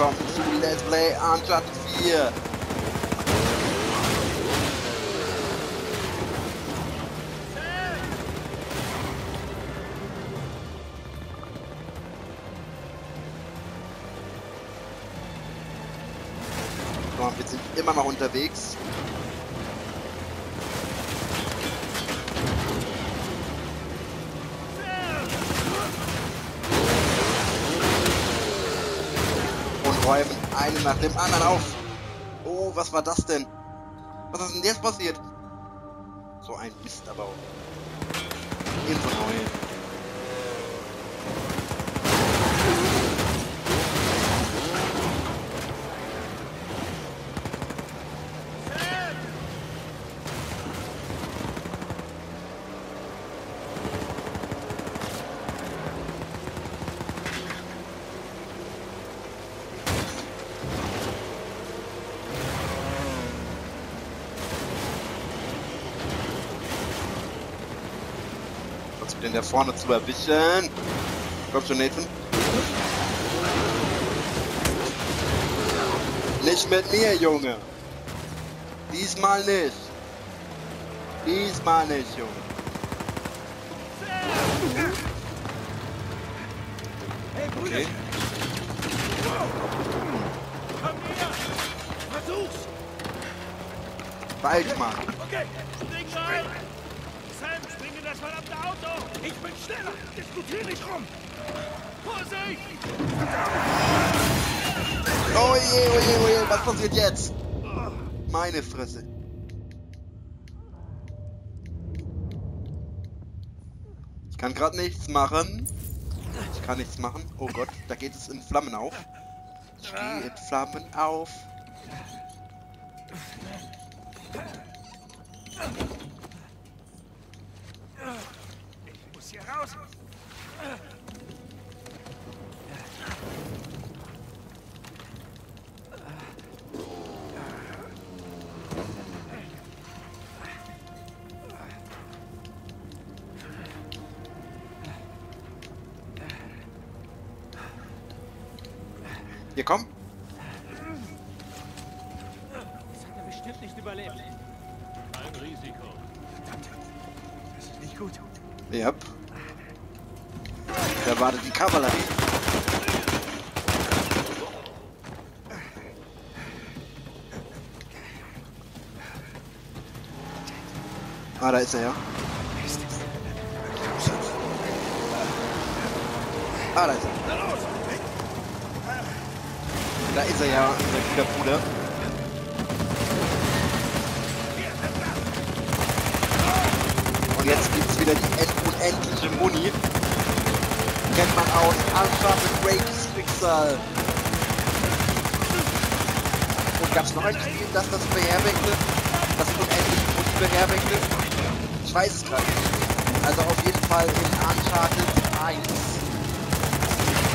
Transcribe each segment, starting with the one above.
willkommen zu Let's Play Uncharted 4. So, wir sind immer noch unterwegs. Räumen einen nach dem anderen auf. Oh, was war das denn? Was ist denn jetzt passiert? So ein Mist aber auch. Info neu. Denn da vorne zu erwischen? Komm schon, Nathan. Nicht mit mir, Junge. Diesmal nicht. Diesmal nicht, Junge. Okay. Komm her! Versuch's! Bald mal. Okay, rein! In das verdammte Auto! Ich bin schneller! Diskutier nicht rum! Vorsicht! Oh je, oh je, oh je, was passiert jetzt? Meine Fresse. Ich kann gerade nichts machen. Ich kann nichts machen. Oh Gott, da geht es in Flammen auf. Ich gehe in Flammen auf. Hier, komm. Das hat er bestimmt nicht überlebt. Kein Risiko. Das ist nicht gut. Yep. Da wartet die Kavallerie. Ah, da ist er ja. Ah, da ist er. Da ist er ja, unser guter Bruder. Und jetzt gibt's wieder die end unendliche Muni. Kennt man aus Uncharted Breaks Schicksal. Und gab's noch ein Spiel, das das beherbergte? Das unendliche Muni beherbergte? Ich weiß es gerade nicht. Also auf jeden Fall in Uncharted 1.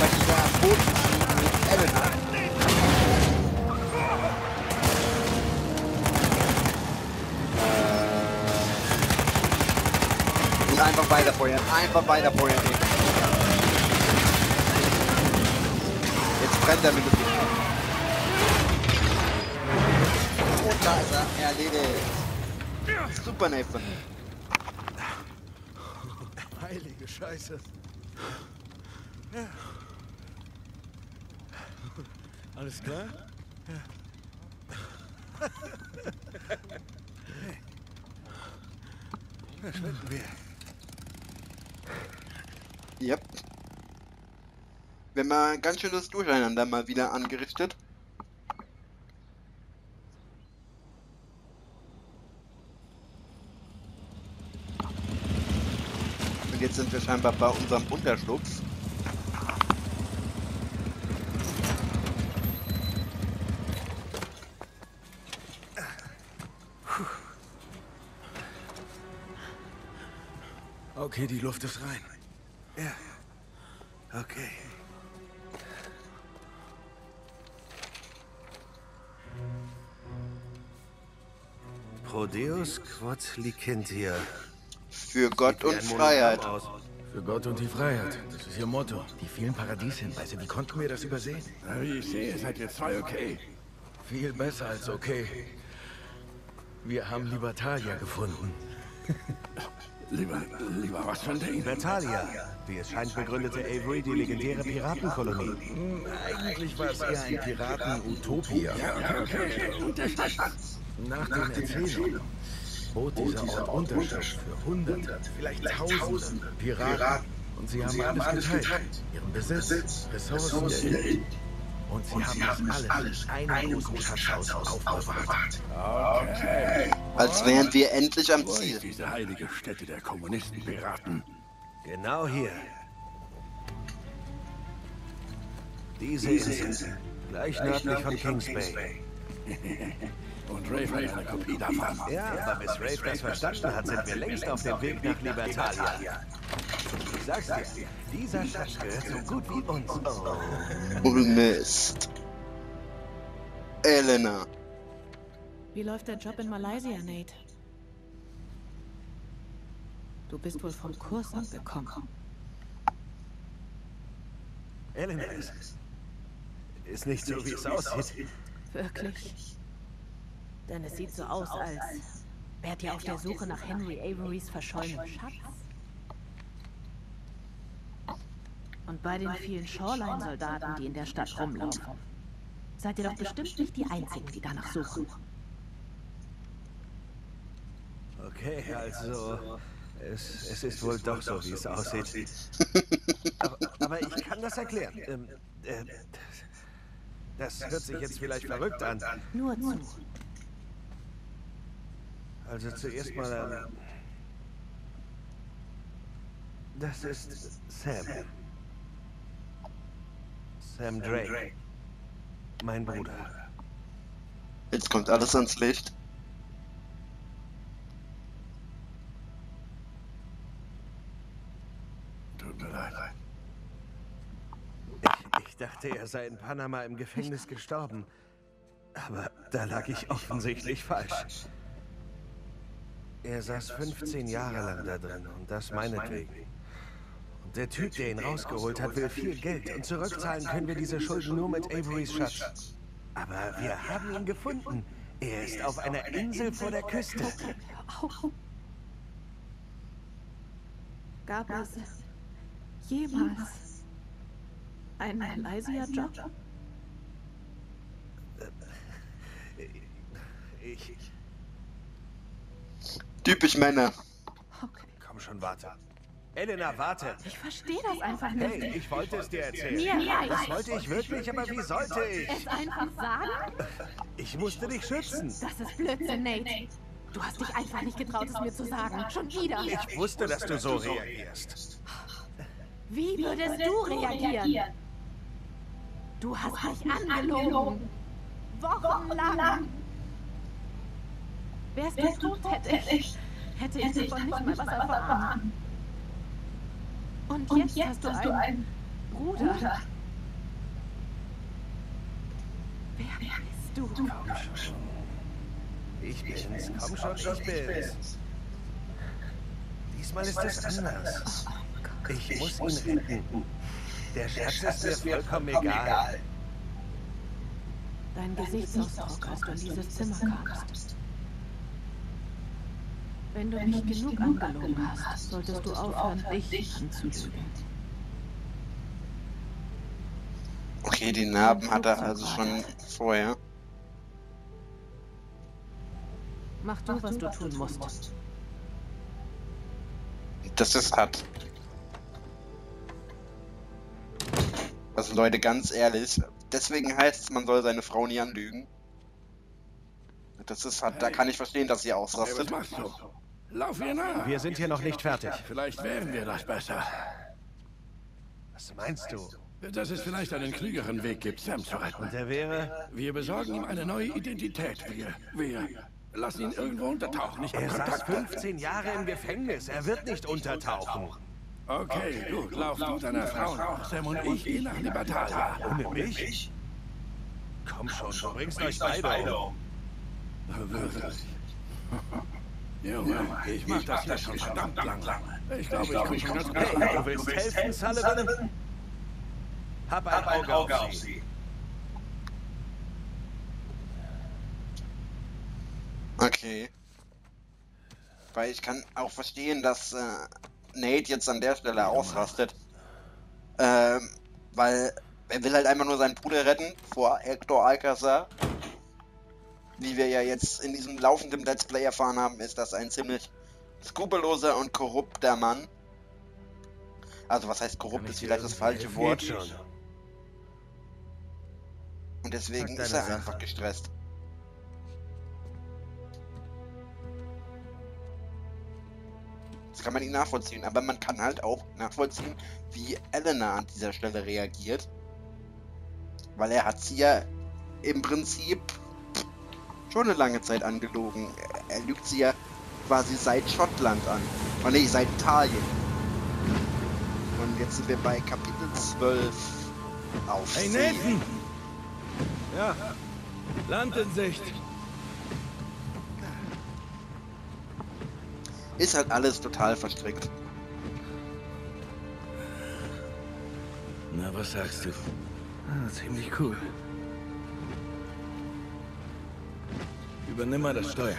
Bei dieser Bodenflug mit Elena. Einfach weiterfeuern. Einfach weiterfeuern. ey. Jetzt brennt er mindestens. Und da ist er erledigt. Super, Nathan. Heilige Scheiße. Alles klar? Verschwinden wir. Yep. Mal ein ganz schönes Durcheinander mal wieder angerichtet. Und jetzt sind wir scheinbar bei unserem Unterschlupf. Okay, die Luft ist rein. Ja. Okay. Pro Deus quod licentia. Für Gott und Freiheit. Für Gott und die Freiheit. Das ist ihr Motto. Die vielen Paradieshinweise. Wie konnten wir das übersehen? Na, Wie ich sehe, seid ihr zwei okay. Viel besser als okay. Wir haben Libertalia gefunden. Lieber, lieber was ein Ding. Natalia. Wie es scheint, begründete Avery die legendäre Piratenkolonie. Hm, Eigentlich war es eher ein Piraten-Utopia. Okay, und der Schatz. Nach den Erzählungen bot dieser Ort Unterschlupf für Hunderte, vielleicht Tausende Piraten. Und sie haben alles geteilt. Ihren Besitz, Ressourcen und sie haben das alles in einem großen Schatzhaus aufbewahrt. Als wären wir endlich am Wo Ziel. diese heilige Stätte der Kommunistenpiraten? Genau hier. Diese Insel. Gleich nördlich von Kings Bay. Und Rafe hat eine Kopie davon. Ja, aber bis Rafe das verstanden hat, sind wir längst auf dem Weg nach Libertalia. Ich sag's dir, dieser Schatz gehört so gut wie uns. Oh. Oh Mist. Elena. Wie läuft der Job in Malaysia, Nate? Du bist wohl vom Kurs abgekommen. Elena ist, ist nicht so, wie es aussieht. Wirklich? Denn es sieht so aus, als wärt ihr auf der Suche nach Henry Averys verschollenem Schatz. Und bei den vielen Shoreline-Soldaten, die in der Stadt rumlaufen, seid ihr doch bestimmt nicht die Einzigen, die danach suchen. Okay, also, es, es ist wohl doch so, wie es aussieht. Aber, aber ich kann das erklären. Ähm, äh, das hört sich jetzt vielleicht verrückt an. Nur zu. Also zuerst mal, ähm, das ist Sam. Sam Drake. Mein Bruder. Jetzt kommt alles ans Licht. Tut mir leid. Ich, ich dachte, er sei in Panama im Gefängnis gestorben. Aber da lag ich offensichtlich falsch. Er saß 15 Jahre lang da drin und das meinetwegen. Der Typ, der ihn rausgeholt hat, will viel Geld und zurückzahlen können wir diese Schulden nur mit Averys Schatz. Aber wir haben ihn gefunden. Er ist auf einer Insel vor der Küste. Gab es jemals einen Malaysia-Job? Ich. Typisch Männer. Okay. Komm schon, warte. Elena, warte. Ich verstehe das einfach nicht. Hey, ich wollte es dir erzählen. Mir Das wollte ich wirklich, aber wie sollte ich? es einfach sagen? Ich musste dich schützen. Das ist Blödsinn, Nate. Du hast dich einfach nicht getraut, es mir zu sagen. Schon wieder. Ich wusste, dass du so reagierst. Wie würdest du reagieren? Du hast mich angelogen. Wochenlang. Wärst du tot, hätte ich, hätte ich davon nicht mal was erfahren. Und jetzt, hast du einen Bruder. Wer bist du? Komm schon. Ich bin's. Komm schon, ich bin's. Diesmal ist es anders. Ich muss ihn retten. Der Schatz ist mir vollkommen egal. Dein Gesichtsausdruck, als du in dieses Zimmer kamst. Wenn du mich genug angelogen hast, solltest du aufhören, dich anzulügen. Okay, die Narben hat er also schon vorher. Mach du, was du tun musst. Das ist hart. Also Leute, ganz ehrlich, deswegen heißt es, man soll seine Frau nie anlügen. Das ist hart, da kann ich verstehen, dass sie Hey, was ausrastet. machst du? Lauf ihr nach. Wir sind hier noch nicht fertig. Vielleicht wären wir das besser. Was meinst du? Dass es vielleicht einen klügeren Weg gibt, Sam zu retten. Der wäre... Wir besorgen ihm eine neue Identität. Wir, wir lassen ihn irgendwo untertauchen. Ich Er saß Kontakt. 15 Jahre im Gefängnis. Er wird nicht untertauchen. Okay, gut. Lauf du deiner Frau nach. Sam und ich gehen nach Libertalia. Ohne mich? Komm schon, du bringst euch beide um. Wirklich. Junge, ich mach das hier schon verdammt lang. Ich glaube, ich komme schon ganz gut Hey, du willst helfen, Sullivan? Hab ein Auge auf sie. Okay. Weil ich kann auch verstehen, dass äh, Nate jetzt an der Stelle ausrastet. Ähm, weil er will halt einfach nur seinen Bruder retten vor Hector Alcazar. Wie wir ja jetzt in diesem laufenden Let's Play erfahren haben, ist das ein ziemlich skrupelloser und korrupter Mann. Also was heißt korrupt, ist vielleicht das falsche Wort. Und deswegen ist er einfach gestresst. Das kann man ihn nachvollziehen, aber man kann halt auch nachvollziehen, wie Elena an dieser Stelle reagiert. Weil er hat sie ja im Prinzip schon eine lange Zeit angelogen. Er lügt sie ja quasi seit Schottland an. Oh nee, seit Italien. Und jetzt sind wir bei Kapitel 12 auf Hey, See. Nathan! Ja, Land in Sicht. Ist halt alles total verstrickt. Na, was sagst du? Ah, ziemlich cool. Übernimm mal das Steuer.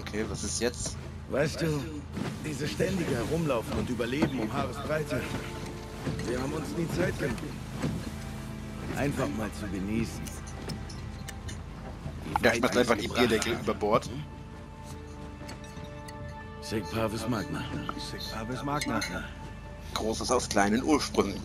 Okay, was ist jetzt? Weißt du, diese ständige Herumlaufen und Überleben um Haaresbreite, wir haben uns nie Zeit genommen. Einfach mal zu genießen. Der weit schmeißt einfach die Bierdeckel über Bord. Sig Parvis Magna. Sigma bis Magna. Großes aus kleinen Ursprüngen.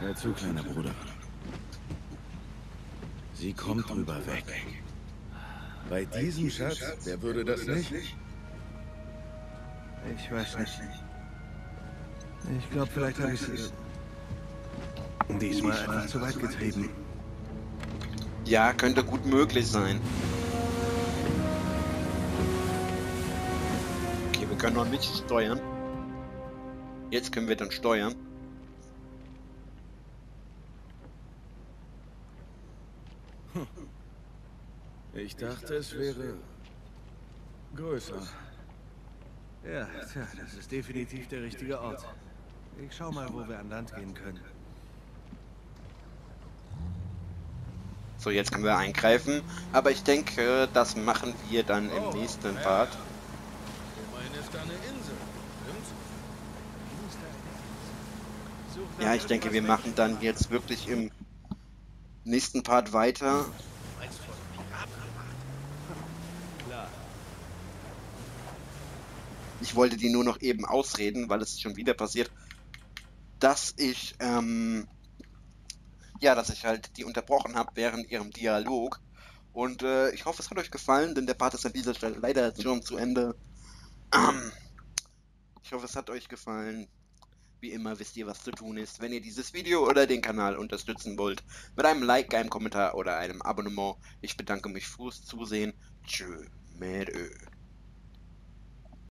Hör zu, kleiner Bruder. Sie kommt drüber weg. Bei diesem Schatz, wer würde das nicht? Ich weiß nicht. Ich glaube, vielleicht habe ich es diesmal einfach zu weit getrieben. Ja, könnte gut möglich sein. Okay, wir können noch nicht steuern. Jetzt können wir dann steuern. Ich dachte, es wäre größer. Ja, tja, das ist definitiv der richtige Ort. Ich schau mal, wo wir an Land gehen können. So, jetzt können wir eingreifen. Aber ich denke, das machen wir dann im nächsten Part. Ja, ich denke, wir machen dann jetzt wirklich im nächsten Part weiter. Ich wollte die nur noch eben ausreden, weil es schon wieder passiert, dass ich, ähm, ja, dass ich halt die unterbrochen habe während ihrem Dialog. Und äh, ich hoffe, es hat euch gefallen, denn der Part ist an dieser Stelle leider schon zu Ende. Ich hoffe, es hat euch gefallen. Wie immer wisst ihr, was zu tun ist, wenn ihr dieses Video oder den Kanal unterstützen wollt. Mit einem Like, einem Kommentar oder einem Abonnement. Ich bedanke mich fürs Zusehen. Tschö, mit Ö.